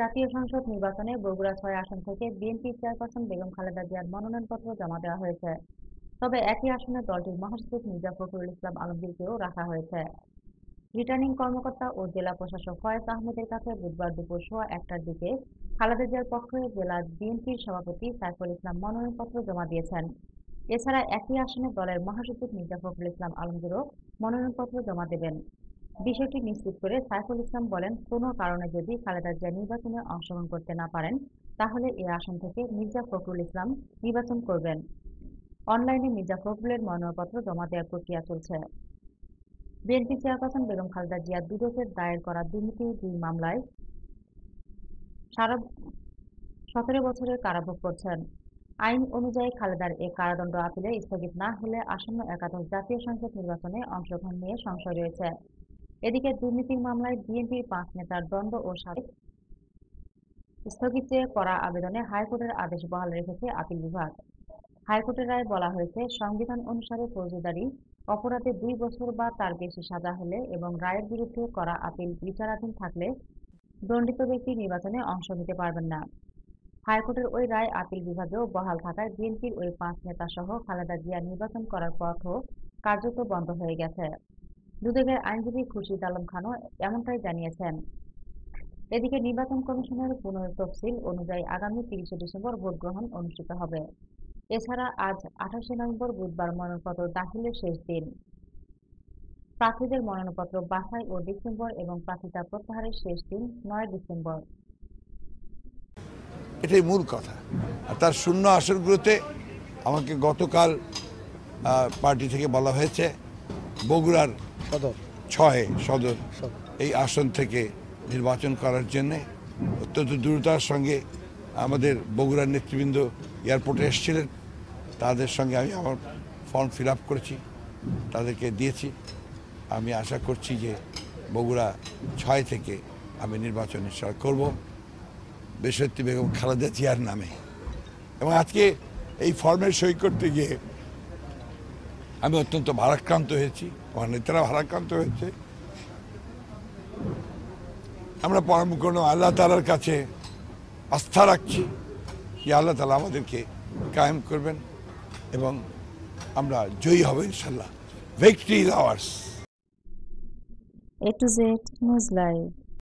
জাতীয় সংসদ নির্বাচনে বগুড়া ছয় আসন থেকে বিএনপি চেয়ারপারসন বেগম খালেদা জিয়ার মনোনয়নপত্র জমা দেওয়া হয়েছে। তবে একই আসনে দলটির মহাসচিব মির্জা ফখরুল ইসলাম আলমগীরকেও রাখা হয়েছে। রিটার্নিং কর্মকর্তা ও জেলা প্রশাসক ফয়েজ আহমেদের কাছে বুধবার দুপুর সোয়া একটার দিকে খালেদা জিয়ার পক্ষে জেলা বিএনপির সভাপতি সাইফুল ইসলাম মনোনয়নপত্র জমা দিয়েছেন। এছাড়া একই আসনে দলের মহাসচিব মির্জা ফখরুল ইসলাম আলমগীরও মনোনয়নপত্র জমা দেবেন। বিষয়টি নিশ্চিত করে সাইফুল ইসলাম বলেন, কোনো কারণে যদি খালেদা জিয়া নির্বাচনে অংশগ্রহণ করতে না পারেন, তাহলে এ আসন থেকে মির্জা ফখরুল ইসলাম নির্বাচন করবেন। অনলাইনে মির্জা ফখরুলের মনোনয়নপত্র জমা দেওয়ার প্রক্রিয়া চলছে। বিএনপি চেয়ারপারসন বেগম খালেদা জিয়া দুদকের দায়ের করা দুর্নীতি দুই মামলায় সারা সতেরো বছরের কারাভোগ করছেন। আইন অনুযায়ী খালেদার এ কারাদণ্ড আপিলে স্থগিত না হলে আসন্ন একাদশ জাতীয় সংসদ নির্বাচনে অংশগ্রহণ নিয়ে সংশয় রয়েছে। এদিকে দুর্নীতির মামলায় বিএনপির পাঁচ নেতার দণ্ড ও সাবেক স্থগিত করা আবেদনে হাইকোর্টের আদেশ বহাল রেখেছে আপিল বিভাগ। হাইকোর্টের রায় বলা হয়েছে, সংবিধান অনুসারে ফৌজদারি, অপরাধে দুই বছর বা তার বেশি সাজা হলে এবং রায়ের বিরুদ্ধে করা আপিল বিচারাধীন থাকলে দণ্ডিত ব্যক্তি নির্বাচনে অংশ নিতে পারবেন না। হাইকোর্টের ওই রায় আপিল বিভাগেও বহাল থাকায় বিএনপির ওই পাঁচ নেতা সহ খালেদা জিয়া নির্বাচন করার পথও কার্যত বন্ধ হয়ে গেছে। দুদকের আইনজীবী খুরশিদ আলম খানও এমনটাই জানিয়েছেন। এদিকে নির্বাচন কমিশনের পুনঃতফসিল অনুযায়ী আগামী তিরিশে ডিসেম্বর ভোট গ্রহণ অনুষ্ঠিত হবে। এছাড়া আজ আঠাশে নভেম্বর বুধবার মনোনয়নপত্র দাখিলের শেষ দিন। প্রার্থীদের মনোনয়নপত্র বাছাই ও ডিসেম্বর এবং প্রার্থিতা প্রত্যাহারের শেষ দিন নয় ডিসেম্বর। এটাই মূল কথা। আর তার শূন্য আসনগুলোতে আমাকে গতকাল পার্টি থেকে বলা হয়েছে, বগুড়ার ছয় সদর। এই আসন থেকে নির্বাচন করার জন্যে অত্যন্ত দ্রুততার সঙ্গে আমাদের বগুড়ার নেতৃবৃন্দ এয়ারপোর্টে এসেছিলেন। তাদের সঙ্গে আমি আমার ফর্ম ফিল আপ করেছি তাদেরকে দিয়েছি। আমি আশা করছি যে বগুড়া ছয় থেকে আমি নির্বাচন ইনশাল করব। বেসরতি বেগম খালেদা জিয়ার নামে। এবং আজকে এই ফর্মের সই করতে গিয়ে আমি অত্যন্ত ভারাক্রান্ত হয়েছি, আমার নেতারা ভারাক্রান্ত হয়েছে। আমরা পরম কোনো আল্লাহ তালার কাছে আস্থা রাখছি যে আল্লাহ তালা আমাদেরকে কায়েম করবেন এবং আমরা জয়ী হব ইনশাল্লাহ victory is ours A to Z news live